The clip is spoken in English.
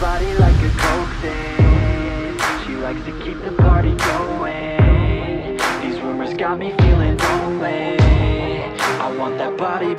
body like a coke thing She likes to keep the party going. These rumors got me feeling lonely. I want that body